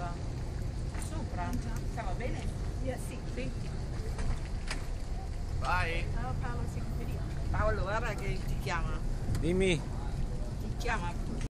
sopra. Sopra? Stava bene? Yes, sì. Sì. Vai. Ciao Paolo, sei. Paolo, guarda che ti chiama. Dimmi. Ti chiama